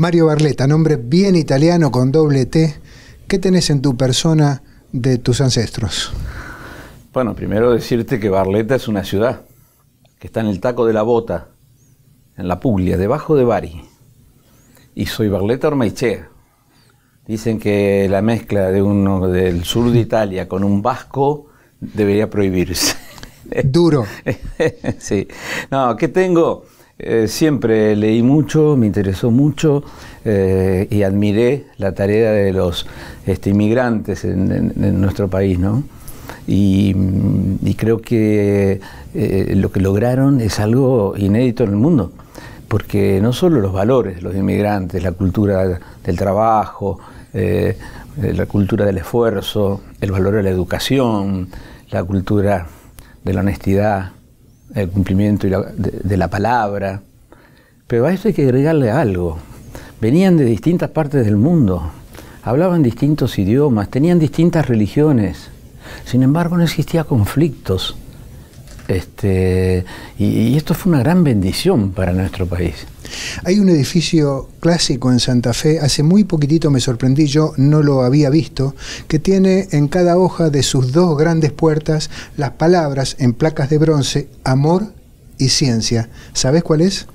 Mario Barletta, nombre bien italiano con doble T. ¿Qué tenés en tu persona de tus ancestros? Bueno, primero decirte que Barletta es una ciudad que está en el taco de la bota, en la Puglia, debajo de Bari. Y soy Barletta Ormaichea. Dicen que la mezcla de uno del sur de Italia con un vasco debería prohibirse. Duro. sí. No, ¿qué tengo? Eh, siempre leí mucho, me interesó mucho eh, y admiré la tarea de los este, inmigrantes en, nuestro país, ¿no? Y, creo que eh, lo que lograron es algo inédito en el mundo, porque no solo los valores de los inmigrantes, la cultura del trabajo, la cultura del esfuerzo, el valor de la educación, la cultura de la honestidad, el cumplimiento de, la palabra. Pero a eso hay que agregarle algo. Venían de distintas partes del mundo, hablaban distintos idiomas, tenían distintas religiones. Sin embargo, no existía conflictos. Este, y esto fue una gran bendición para nuestro país. Hay un edificio clásico en Santa Fe, hace muy poquitito me sorprendí, yo no lo había visto, que tiene en cada hoja de sus dos grandes puertas las palabras en placas de bronce, amor y ciencia. ¿Sabes cuál es?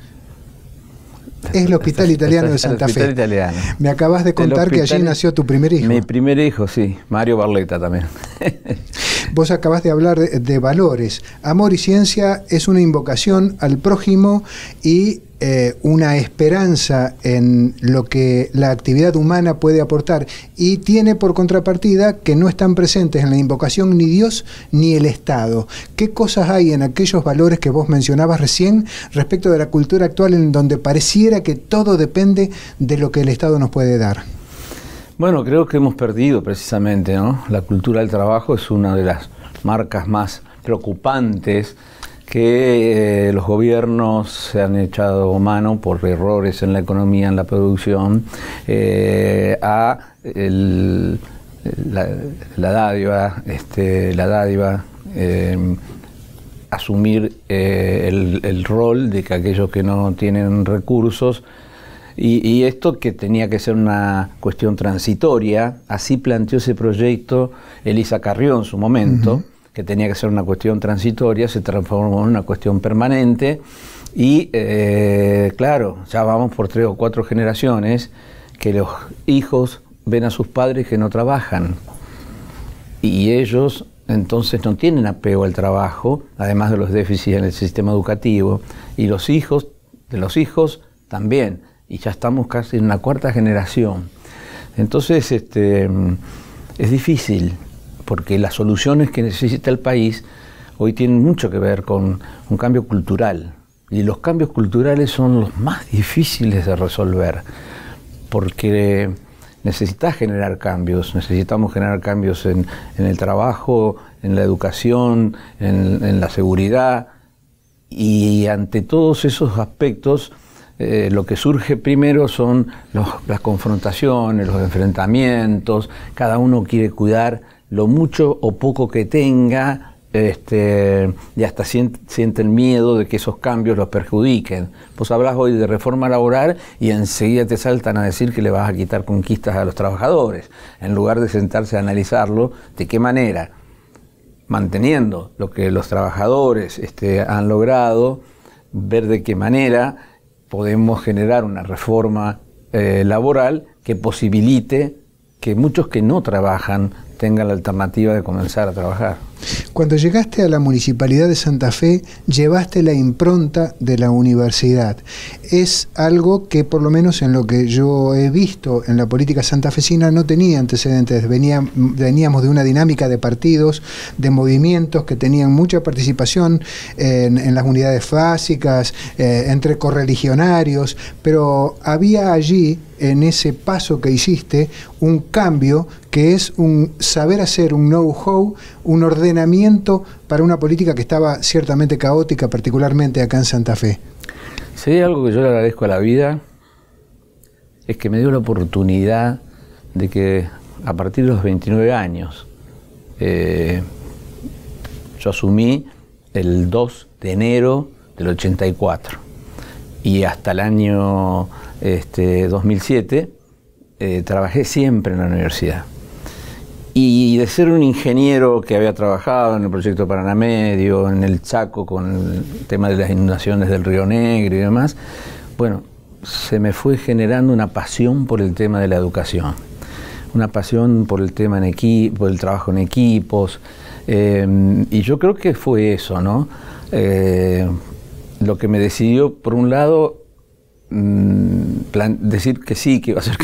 Es el Hospital Italiano de Santa Fe. Italiano. Me acabas de contar que allí nació tu primer hijo. Mi primer hijo, sí, Mario Barletta también. Vos acabas de hablar de, valores. Amor y ciencia es una invocación al prójimo y eh, una esperanza en lo que la actividad humana puede aportar y tiene por contrapartida que no están presentes en la invocación ni Dios ni el Estado. ¿Qué cosas hay en aquellos valores que vos mencionabas recién respecto de la cultura actual en donde pareciera que todo depende de lo que el Estado nos puede dar? Bueno, creo que hemos perdido precisamente, ¿no? La cultura del trabajo es una de las marcas más preocupantes que eh, los gobiernos se han echado mano por errores en la economía, en la producción, eh, a la, dádiva, este, la dádiva em, asumir eh, el, rol de que aquellos que no tienen recursos y, esto que tenía que ser una cuestión transitoria, así planteó ese proyecto Elisa Carrió en su momento que tenía que ser una cuestión transitoria, se transformó en una cuestión permanente y eh, claro, ya vamos por tres o cuatro generaciones que los hijos ven a sus padres que no trabajan. Y ellos entonces no tienen apego al trabajo, además de los déficits en el sistema educativo, y los hijos de los hijos también, y ya estamos casi en una cuarta generación. Entonces, este, es difícil, porque las soluciones que necesita el país hoy tienen mucho que ver con un cambio cultural. Y los cambios culturales son los más difíciles de resolver, porque necesitas generar cambios, necesitamos generar cambios en, el trabajo, en la educación, en, la seguridad, y ante todos esos aspectos, eh, lo que surge primero son las confrontaciones, los enfrentamientos, cada uno quiere cuidar lo mucho o poco que tenga, este, y hasta sienten miedo de que esos cambios los perjudiquen. Vos hablas hoy de reforma laboral y enseguida te saltan a decir que le vas a quitar conquistas a los trabajadores, en lugar de sentarse a analizarlo de qué manera, manteniendo lo que los trabajadores este, han logrado, ver de qué manera podemos generar una reforma eh, laboral que posibilite que muchos que no trabajan tengan la alternativa de comenzar a trabajar. Cuando llegaste a la Municipalidad de Santa Fe, llevaste la impronta de la universidad. Es algo que por lo menos en lo que yo he visto en la política santafesina no tenía antecedentes. veníamos de una dinámica de partidos, de movimientos que tenían mucha participación en, las unidades básicas, eh, entre correligionarios, pero había allí en ese paso que hiciste un cambio que es un saber hacer, un know-how, un ordenamiento para una política que estaba ciertamente caótica, particularmente acá en Santa Fe. Si hay algo que yo le agradezco a la vida, es que me dio la oportunidad de que a partir de los 29 años, eh, yo asumí el 2 de enero del 84 y hasta el año este, 2007 eh, trabajé siempre en la universidad. Y de ser un ingeniero que había trabajado en el proyecto Paranamedio, en el Chaco con el tema de las inundaciones del Río Negro y demás, bueno, se me fue generando una pasión por el tema de la educación, una pasión por el tema en equipo, por el trabajo en equipos, eh, y yo creo que fue eso, ¿no? Eh, lo que me decidió, por un lado, mm, decir que sí, que iba a ser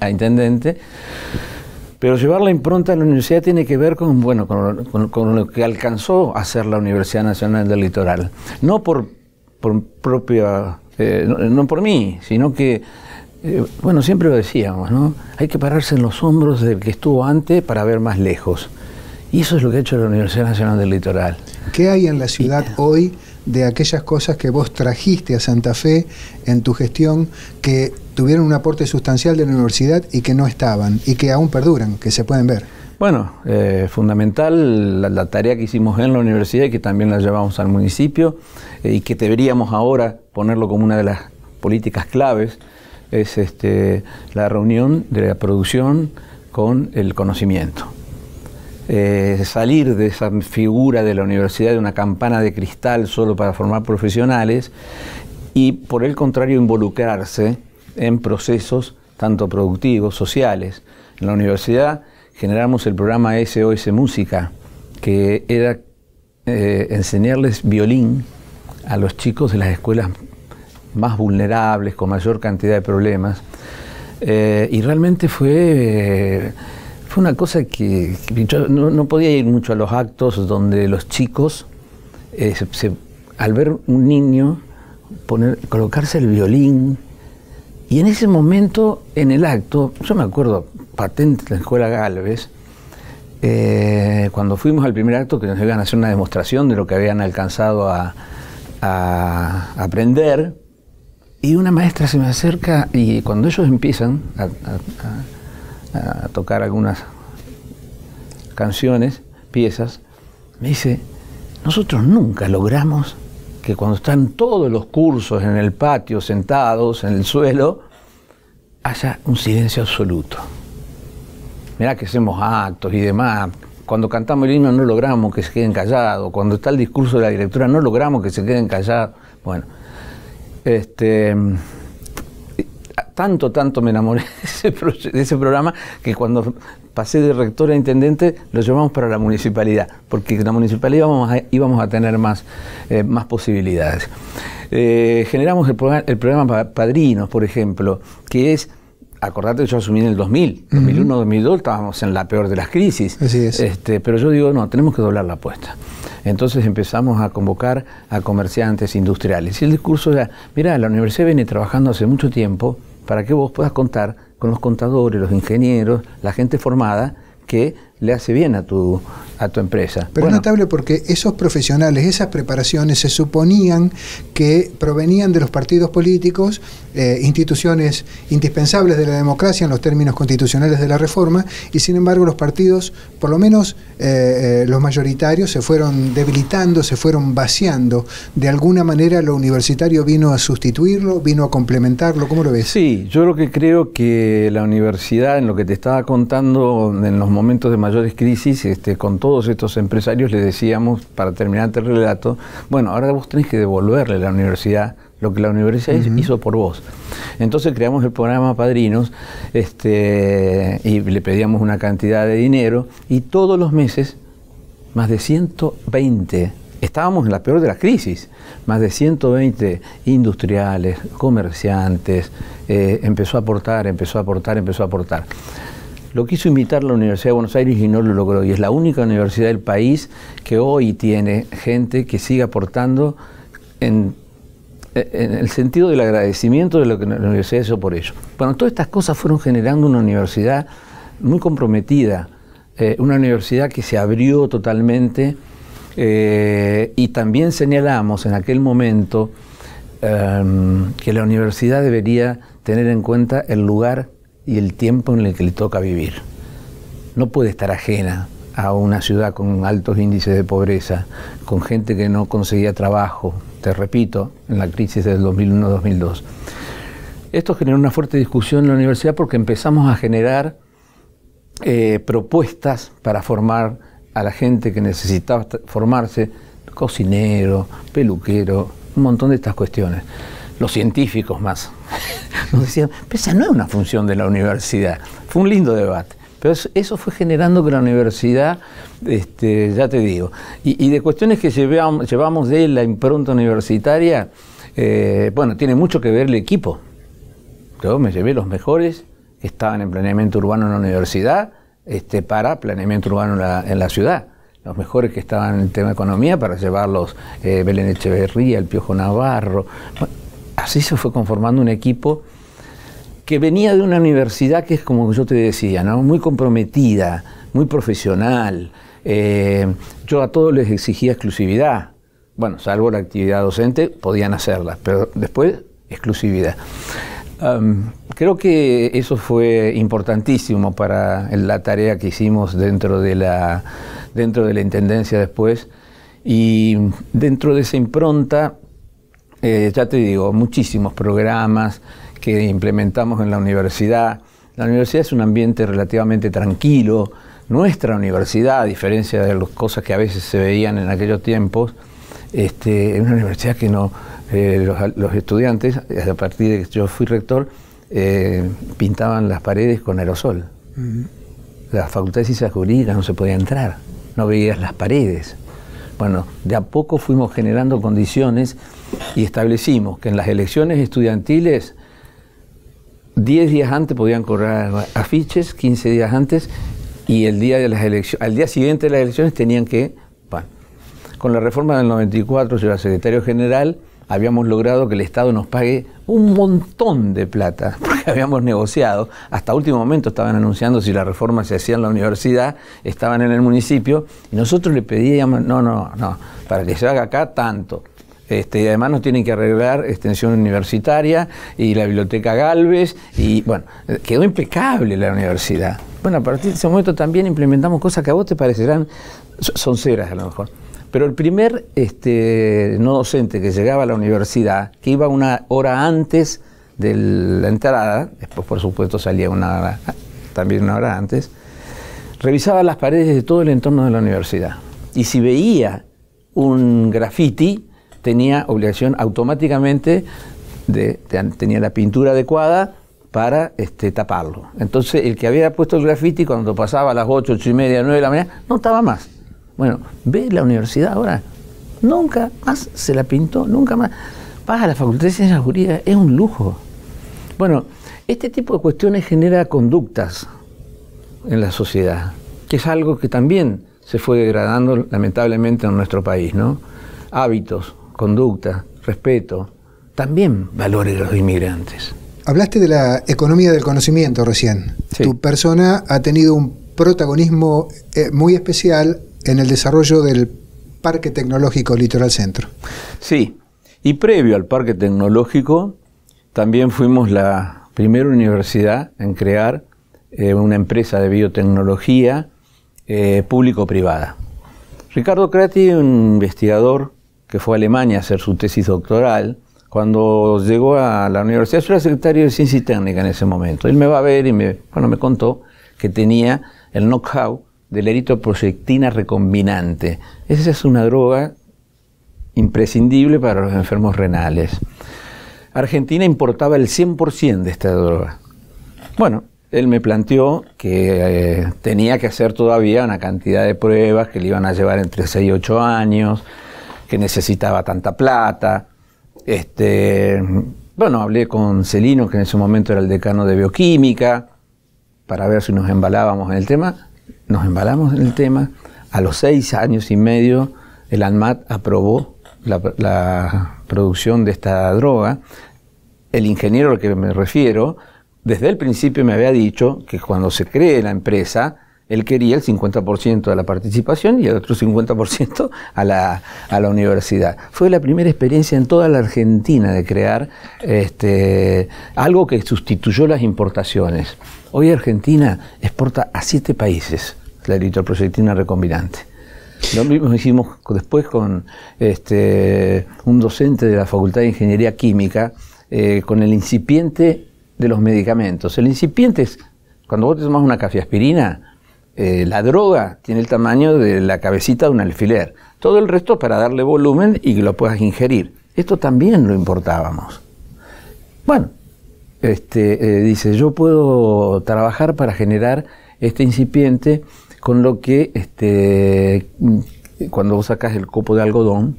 a intendente, pero llevar la impronta a la universidad tiene que ver con, bueno, con, lo que alcanzó a ser la Universidad Nacional del Litoral. No por, por propia, eh, no, por mí, sino que, eh, bueno, siempre lo decíamos, ¿no? Hay que pararse en los hombros del que estuvo antes para ver más lejos. Y eso es lo que ha hecho la Universidad Nacional del Litoral. ¿Qué hay en la ciudad hoy de aquellas cosas que vos trajiste a Santa Fe en tu gestión que tuvieron un aporte sustancial de la universidad y que no estaban y que aún perduran, que se pueden ver? Bueno, eh, fundamental la, tarea que hicimos en la universidad y que también la llevamos al municipio eh, y que deberíamos ahora ponerlo como una de las políticas claves es este, la reunión de la producción con el conocimiento. Eh, salir de esa figura de la universidad de una campana de cristal solo para formar profesionales y por el contrario involucrarse en procesos tanto productivos, sociales. En la universidad generamos el programa SOS Música, que era eh, enseñarles violín a los chicos de las escuelas más vulnerables, con mayor cantidad de problemas. Eh, y realmente fue fue una cosa que, no, podía ir mucho a los actos donde los chicos, eh, al ver un niño, poner, colocarse el violín, y en ese momento, en el acto, yo me acuerdo, patente en la escuela Galvez, eh, cuando fuimos al primer acto que nos iban a hacer una demostración de lo que habían alcanzado a, aprender, y una maestra se me acerca y cuando ellos empiezan a a tocar algunas canciones, piezas, me dice, nosotros nunca logramos que cuando están todos los cursos en el patio, sentados en el suelo, haya un silencio absoluto. Mirá que hacemos actos y demás. Cuando cantamos el himno no logramos que se queden callados. Cuando está el discurso de la directora no logramos que se queden callados. Bueno, este, tanto, tanto me enamoré de ese, programa que cuando pasé de rector a intendente lo llevamos para la municipalidad, porque en la municipalidad íbamos a, íbamos a tener más, eh, más posibilidades. Eh, generamos el programa, el programa Padrinos, por ejemplo, que es acordate yo asumí en el 2000, 2001, 2002 estábamos en la peor de las crisis. Así es. Este, pero yo digo, no, tenemos que doblar la apuesta. Entonces empezamos a convocar a comerciantes industriales. Y el discurso era, mira, la universidad viene trabajando hace mucho tiempo para que vos puedas contar con los contadores, los ingenieros, la gente formada que le hace bien a tu, a tu empresa. Pero es notable porque esos profesionales, esas preparaciones se suponían que provenían de los partidos políticos, eh, instituciones indispensables de la democracia en los términos constitucionales de la reforma, y sin embargo los partidos, por lo menos eh, eh, los mayoritarios, se fueron debilitando, se fueron vaciando. De alguna manera lo universitario vino a sustituirlo, vino a complementarlo. ¿Cómo lo ves? Sí, yo lo que creo que la universidad, en lo que te estaba contando en los momentos de mayores crisis, este, con todos estos empresarios le decíamos, para terminar el relato, bueno, ahora vos tenés que devolverle a la universidad lo que la universidad hizo por vos. Entonces creamos el programa Padrinos este, y le pedíamos una cantidad de dinero y todos los meses, más de 120, estábamos en la peor de las crisis, más de 120 industriales, comerciantes, eh, empezó a aportar, empezó a aportar, empezó a aportar. Lo quiso invitar la Universidad de Buenos Aires y no lo logró. Y es la única universidad del país que hoy tiene gente que sigue aportando en, el sentido del agradecimiento de lo que la universidad hizo por ello. Bueno, todas estas cosas fueron generando una universidad muy comprometida, eh, una universidad que se abrió totalmente eh, y también señalamos en aquel momento em, que la universidad debería tener en cuenta el lugar y el tiempo en el que le toca vivir. No puede estar ajena a una ciudad con altos índices de pobreza, con gente que no conseguía trabajo, te repito, en la crisis del 2001-2002. Esto generó una fuerte discusión en la universidad porque empezamos a generar eh, propuestas para formar a la gente que necesitaba formarse, cocinero, peluquero, un montón de estas cuestiones. Los científicos más. Nos decían, pero esa no es una función de la universidad. Fue un lindo debate. Pero eso fue generando que la universidad, este, ya te digo, y, de cuestiones que llevamos, de la impronta universitaria, eh, bueno, tiene mucho que ver el equipo. Yo me llevé los mejores que estaban en planeamiento urbano en la universidad este, para planeamiento urbano en la, ciudad. Los mejores que estaban en el tema de economía para llevarlos eh, Belén Echeverría, el Piojo Navarro. así se fue conformando un equipo que venía de una universidad que es como yo te decía, ¿no? muy comprometida, muy profesional. Eh, yo a todos les exigía exclusividad. Bueno, salvo la actividad docente, podían hacerla, pero después exclusividad creo que eso fue importantísimo para la tarea que hicimos dentro de la, dentro de la Intendencia después. Y dentro de esa impronta, eh, ya te digo, muchísimos programas que implementamos en la universidad. La universidad es un ambiente relativamente tranquilo. Nuestra universidad, a diferencia de las cosas que a veces se veían en aquellos tiempos, este, es una universidad que no, eh, los, estudiantes, a partir de que yo fui rector, eh, pintaban las paredes con aerosol. La facultad de ciencias jurídicas no se podía entrar, no veías las paredes. Bueno, de a poco fuimos generando condiciones y establecimos que en las elecciones estudiantiles 10 días antes podían correr afiches, 15 días antes, y el día de las elecciones, al día siguiente de las elecciones tenían que, bueno, con la reforma del 94 yo era secretario general, habíamos logrado que el Estado nos pague un montón de plata, porque habíamos negociado, hasta último momento estaban anunciando si la reforma se hacía en la universidad, estaban en el municipio, y nosotros le pedíamos, no, no, no, para que se haga acá tanto. Este, además nos tienen que arreglar extensión universitaria y la biblioteca Galvez, y bueno, quedó impecable la universidad. Bueno, a partir de ese momento también implementamos cosas que a vos te parecerán son ceras a lo mejor pero el primer este, no docente que llegaba a la universidad, que iba una hora antes de la entrada, después por supuesto salía una hora, también una hora antes, revisaba las paredes de todo el entorno de la universidad. Y si veía un graffiti, tenía obligación automáticamente de, tenía la pintura adecuada para este, taparlo. Entonces el que había puesto el graffiti cuando pasaba a las 8, 8 y media, 9 de la mañana, no estaba más. Bueno, ve la universidad ahora, nunca más se la pintó, nunca más. Vas a la Facultad de Ciencias Jurídicas, es un lujo. Bueno, este tipo de cuestiones genera conductas en la sociedad, que es algo que también se fue degradando lamentablemente en nuestro país, ¿no? Hábitos, conducta, respeto, también valores de los inmigrantes. Hablaste de la economía del conocimiento recién. Tu persona ha tenido un protagonismo eh, muy especial en el desarrollo del Parque Tecnológico Litoral Centro. Sí, y previo al Parque Tecnológico, también fuimos la primera universidad en crear eh, una empresa de biotecnología eh, público-privada. Ricardo Crati, un investigador que fue a Alemania a hacer su tesis doctoral, cuando llegó a la universidad, yo era secretario de Ciencia y Técnica en ese momento. Él me va a ver y me, bueno, me contó que tenía el know-how de la eritroproyectina recombinante. Esa es una droga imprescindible para los enfermos renales. Argentina importaba el 100% de esta droga. Bueno, él me planteó que eh, tenía que hacer todavía una cantidad de pruebas que le iban a llevar entre 6 y 8 años, que necesitaba tanta plata. Este, bueno, hablé con Celino, que en ese momento era el decano de bioquímica, para ver si nos embalábamos en el tema nos embalamos en el tema. A los seis años y medio, el ANMAT aprobó la, producción de esta droga. El ingeniero al que me refiero, desde el principio me había dicho que cuando se cree la empresa, él quería el 50% de la participación y el otro 50% a la, a la universidad. Fue la primera experiencia en toda la Argentina de crear este, algo que sustituyó las importaciones. Hoy Argentina exporta a siete países la eritroproyectina recombinante. Lo mismo hicimos después con este, un docente de la Facultad de Ingeniería Química eh, con el incipiente de los medicamentos. El incipiente es, cuando vos te tomas una cafeaspirina, eh, la droga tiene el tamaño de la cabecita de un alfiler. Todo el resto para darle volumen y que lo puedas ingerir. Esto también lo importábamos. Bueno, este, eh, dice, yo puedo trabajar para generar este incipiente con lo que este, cuando vos sacas el copo de algodón,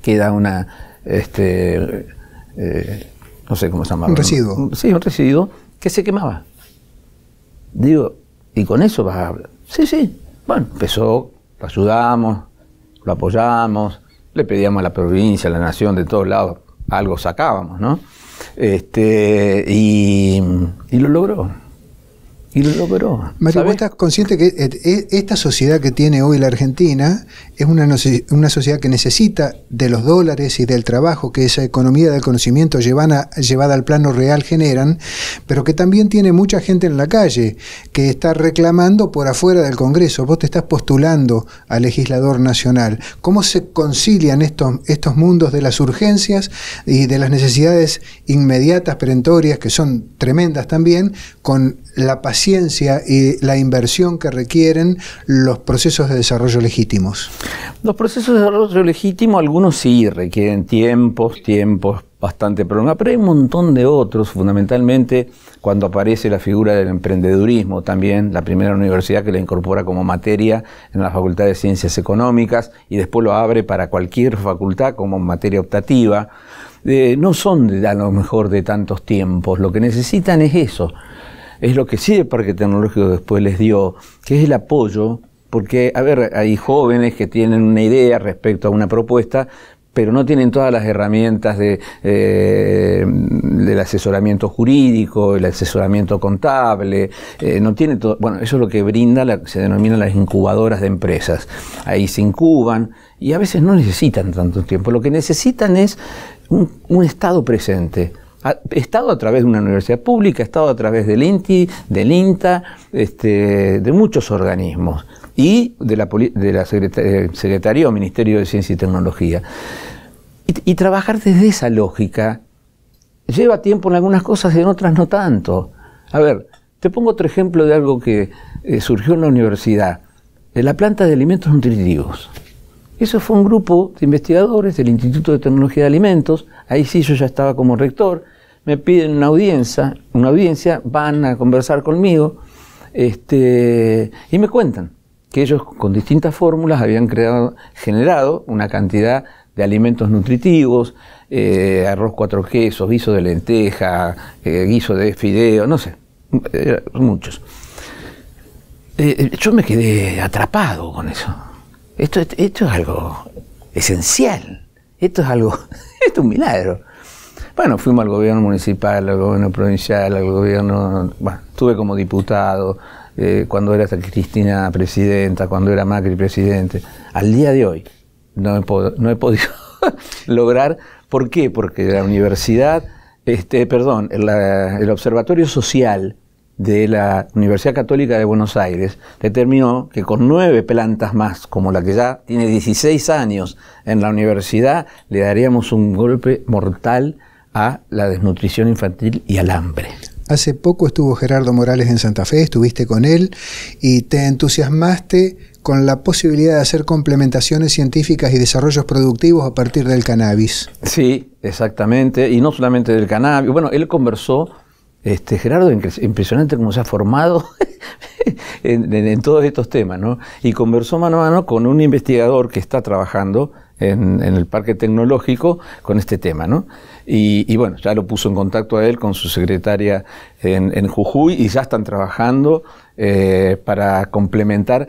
queda una, este, eh, no sé cómo se llama. Un residuo. Sí, un residuo que se quemaba. Digo, ¿y con eso vas a hablar? Sí, sí. Bueno, empezó, lo ayudamos, lo apoyamos, le pedíamos a la provincia, a la nación, de todos lados, algo sacábamos, ¿no? Este, y, y lo logró. Y lo logró. Mario, ¿vos estás consciente que eh, eh, esta sociedad que tiene hoy la Argentina es una, una sociedad que necesita de los dólares y del trabajo que esa economía del conocimiento llevada, llevada al plano real generan, pero que también tiene mucha gente en la calle que está reclamando por afuera del Congreso. Vos te estás postulando al legislador nacional. ¿Cómo se concilian estos, estos mundos de las urgencias y de las necesidades inmediatas, perentorias, que son tremendas también, con la paciencia y la inversión que requieren los procesos de desarrollo legítimos? Los procesos de desarrollo legítimo, algunos sí requieren tiempos, tiempos bastante prolongados, pero hay un montón de otros, fundamentalmente cuando aparece la figura del emprendedurismo, también la primera universidad que la incorpora como materia en la Facultad de Ciencias Económicas y después lo abre para cualquier facultad como materia optativa. Eh, no son a lo mejor de tantos tiempos, lo que necesitan es eso, es lo que sí el Parque Tecnológico después les dio, que es el apoyo, porque, a ver, hay jóvenes que tienen una idea respecto a una propuesta, pero no tienen todas las herramientas de, eh, del asesoramiento jurídico, el asesoramiento contable, eh, no tiene todo, bueno, eso es lo que brinda, se denomina las incubadoras de empresas. Ahí se incuban y a veces no necesitan tanto tiempo, lo que necesitan es un estado presente Estado a través de una universidad pública, Estado a través del INTI, del INTA, este, de muchos organismos y de la, eh, Secretaría o Ministerio de Ciencia y Tecnología. Y, trabajar desde esa lógica lleva tiempo en algunas cosas y en otras no tanto. A ver, te pongo otro ejemplo de algo que eh, surgió en la universidad, de la planta de alimentos nutritivos. Eso fue un grupo de investigadores del Instituto de Tecnología de Alimentos, ahí sí yo ya estaba como rector, me piden una audiencia, una audiencia, van a conversar conmigo este, y me cuentan que ellos con distintas fórmulas habían creado, generado una cantidad de alimentos nutritivos, eh, arroz cuatro quesos, guiso de lenteja, eh, guiso de fideo, no sé, muchos. Eh, yo me quedé atrapado con eso. Esto, esto es algo esencial, esto es algo, esto es un milagro. Bueno, fuimos al gobierno municipal, al gobierno provincial, al gobierno. Bueno, estuve como diputado, eh, cuando era Cristina presidenta, cuando era Macri presidente. Al día de hoy no he, no he podido lograr. ¿Por qué? Porque la universidad, este, perdón, el Observatorio Social de la Universidad Católica de Buenos Aires determinó que con nueve plantas más, como la que ya tiene 16 años en la universidad, le daríamos un golpe mortal a la desnutrición infantil y al hambre. Hace poco estuvo Gerardo Morales en Santa Fe, estuviste con él y te entusiasmaste con la posibilidad de hacer complementaciones científicas y desarrollos productivos a partir del cannabis. Sí, exactamente, y no solamente del cannabis. Bueno, él conversó, este, Gerardo, impresionante cómo se ha formado en, todos estos temas, ¿no? Y conversó mano a mano con un investigador que está trabajando en, el Parque Tecnológico con este tema, ¿no? Y, bueno, ya lo puso en contacto a él con su secretaria en, Jujuy y ya están trabajando eh, para complementar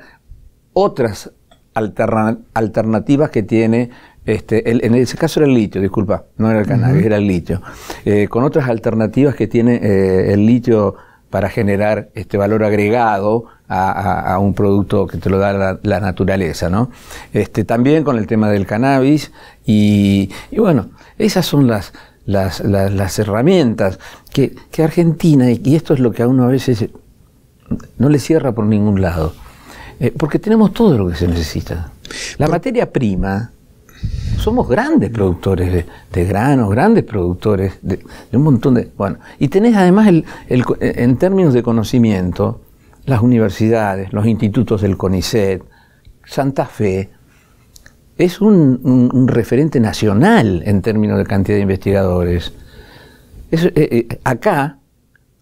otras alternativas que tiene este, en ese caso era el litio, disculpa, no era el cannabis, era el litio. Eh, con otras alternativas que tiene eh, el litio para generar este valor agregado a, un producto que te lo da la, naturaleza, ¿no? Este, también con el tema del cannabis y, bueno, esas son las, las, herramientas que, Argentina, y esto es lo que a uno a veces no le cierra por ningún lado, eh, porque tenemos todo lo que se necesita. La materia prima, somos grandes productores de, granos, grandes productores de, un montón de... Bueno, y tenés además, el, en términos de conocimiento, las universidades, los institutos del CONICET, Santa Fe, es un, referente nacional en términos de cantidad de investigadores. Eh, eh, acá,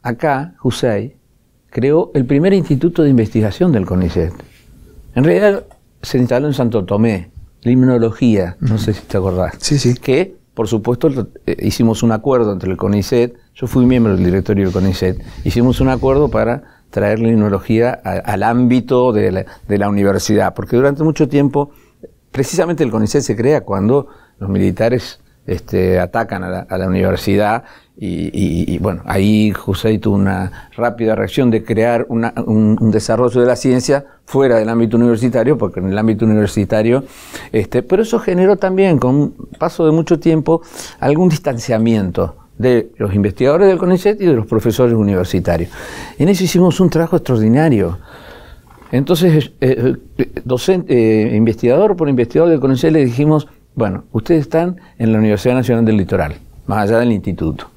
acá, Hussein creó el primer instituto de investigación del CONICET. En realidad se instaló en Santo Tomé, limnología, no sé si te acordás. Sí, sí. Que, por supuesto, eh, hicimos un acuerdo entre el CONICET, yo fui miembro del directorio del CONICET, hicimos un acuerdo para traer la limnología al ámbito de la, universidad, porque durante mucho tiempo, precisamente el CONICET se crea cuando los militares este, atacan a la, universidad y, bueno, ahí José tuvo una rápida reacción de crear un, desarrollo de la ciencia fuera del ámbito universitario, porque en el ámbito universitario, este, pero eso generó también, con paso de mucho tiempo, algún distanciamiento de los investigadores del CONICET y de los profesores universitarios. En eso hicimos un trabajo extraordinario. Entonces, eh, docente, eh, investigador por investigador del CONICET le dijimos, bueno, ustedes están en la Universidad Nacional del Litoral, más allá del instituto.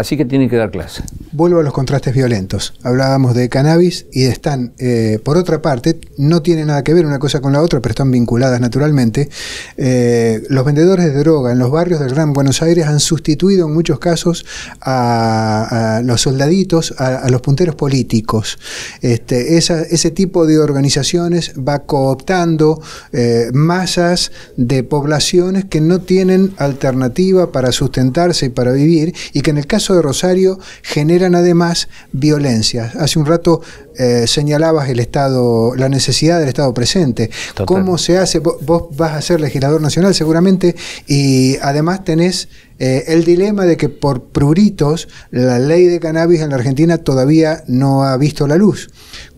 Así que tienen que dar clase. Vuelvo a los contrastes violentos. Hablábamos de cannabis y están, eh, por otra parte, no tiene nada que ver una cosa con la otra, pero están vinculadas naturalmente. Eh, los vendedores de droga en los barrios del Gran Buenos Aires han sustituido en muchos casos a, los soldaditos, a, los punteros políticos. Este, ese tipo de organizaciones va cooptando eh, masas de poblaciones que no tienen alternativa para sustentarse y para vivir y que en el caso de Rosario generan además violencia. Hace un rato eh, señalabas el Estado, la necesidad del Estado presente. ¿Cómo se hace? Vos, vas a ser legislador nacional seguramente y además tenés eh, el dilema de que por pruritos la ley de cannabis en la Argentina todavía no ha visto la luz.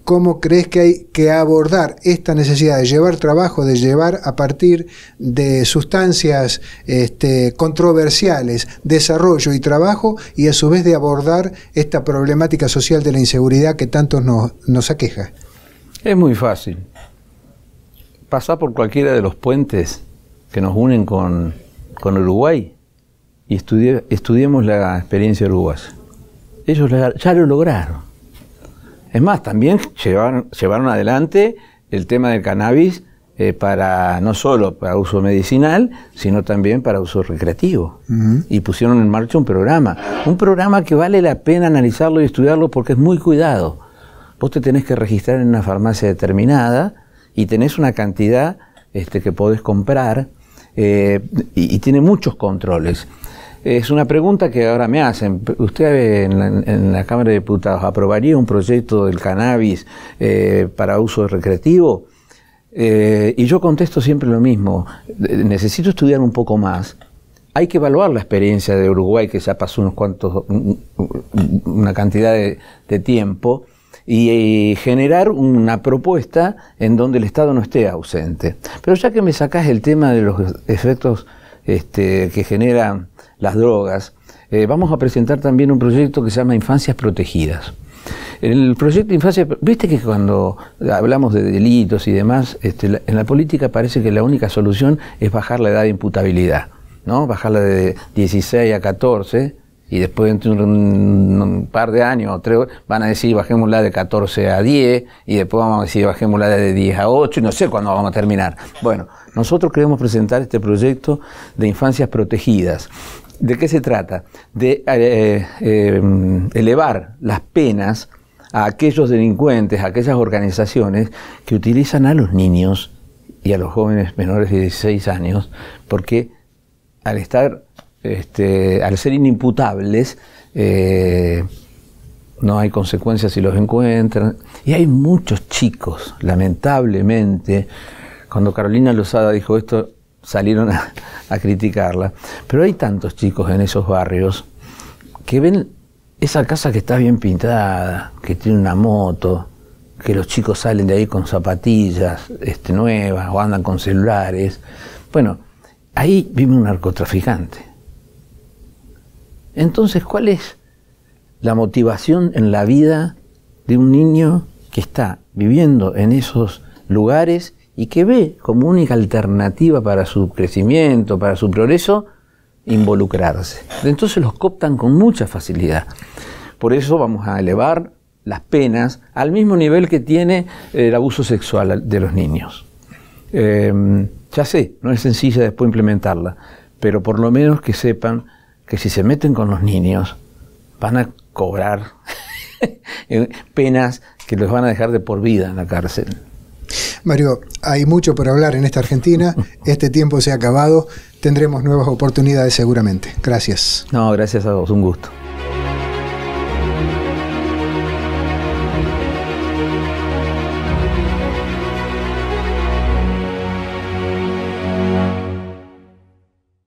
¿Cómo crees que hay que abordar esta necesidad de llevar trabajo, de llevar a partir de sustancias este, controversiales desarrollo y trabajo y a su vez de abordar esta problemática social de la inseguridad que tanto nos, aqueja? Es muy fácil. Pasar por cualquiera de los puentes que nos unen con, Uruguay y estudiemos la experiencia uruguaya. Ellos ya lo lograron es más, también llevaron, llevaron adelante el tema del cannabis eh, para no solo para uso medicinal, sino también para uso recreativo. Y pusieron en marcha un programa. Un programa que vale la pena analizarlo y estudiarlo porque es muy cuidado. Vos te tenés que registrar en una farmacia determinada y tenés una cantidad este, que podés comprar eh, y tiene muchos controles. Es una pregunta que ahora me hacen. ¿Usted en la, Cámara de Diputados aprobaría un proyecto del cannabis eh, para uso recreativo? Eh, y yo contesto siempre lo mismo. Necesito estudiar un poco más. Hay que evaluar la experiencia de Uruguay, que ya pasó unos cuantos, una cantidad de, tiempo, y, generar una propuesta en donde el Estado no esté ausente. Pero ya que me sacás el tema de los efectos este, que generan las drogas, eh, vamos a presentar también un proyecto que se llama Infancias Protegidas. El proyecto infancia, viste que cuando hablamos de delitos y demás, este, en la política parece que la única solución es bajar la edad de imputabilidad, ¿no? Bajarla de 16 a 14 y después dentro de un, par de años o tres van a decir bajémosla de 14 a 10 y después vamos a decir bajémosla de 10 a 8 y no sé cuándo vamos a terminar. Bueno, nosotros queremos presentar este proyecto de infancias protegidas ¿De qué se trata? De eh, eh, elevar las penas a aquellos delincuentes, a aquellas organizaciones que utilizan a los niños y a los jóvenes menores de 16 años, porque al estar, este, al ser inimputables, eh, no hay consecuencias si los encuentran. Y hay muchos chicos, lamentablemente, cuando Carolina Lozada dijo esto, salieron a, criticarla. Pero hay tantos chicos en esos barrios que ven esa casa que está bien pintada, que tiene una moto, que los chicos salen de ahí con zapatillas este, nuevas o andan con celulares. Bueno, ahí vive un narcotraficante. Entonces, ¿cuál es la motivación en la vida de un niño que está viviendo en esos lugares y que ve como única alternativa para su crecimiento, para su progreso, involucrarse. Entonces los cooptan con mucha facilidad. Por eso vamos a elevar las penas al mismo nivel que tiene el abuso sexual de los niños. Em, ya sé, no es sencilla después implementarla, pero por lo menos que sepan que si se meten con los niños van a cobrar penas que los van a dejar de por vida en la cárcel. Mario, hay mucho por hablar en esta Argentina, este tiempo se ha acabado, tendremos nuevas oportunidades seguramente. Gracias. No, gracias a vos, un gusto.